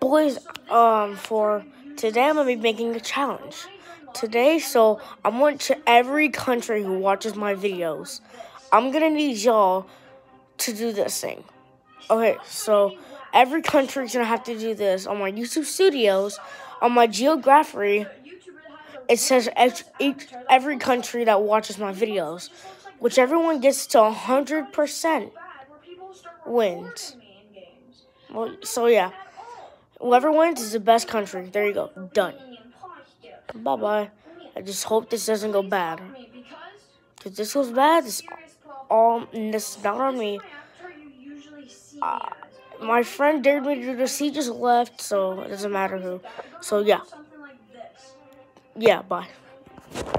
boys, um, for today I'm gonna be making a challenge. Today, so I want to every country who watches my videos, I'm gonna need y'all to do this thing. Okay, so every country's gonna have to do this on my YouTube Studios, on my Geography. It says each, every country that watches my videos, which everyone gets to hundred percent wins. Well, so yeah. Whoever wins is the best country. There you go. Done. Bye bye. I just hope this doesn't go bad. If this goes bad, this all this is not on me. Uh, my friend dared me to do this. He just left, so it doesn't matter who. So yeah. Yeah. Bye.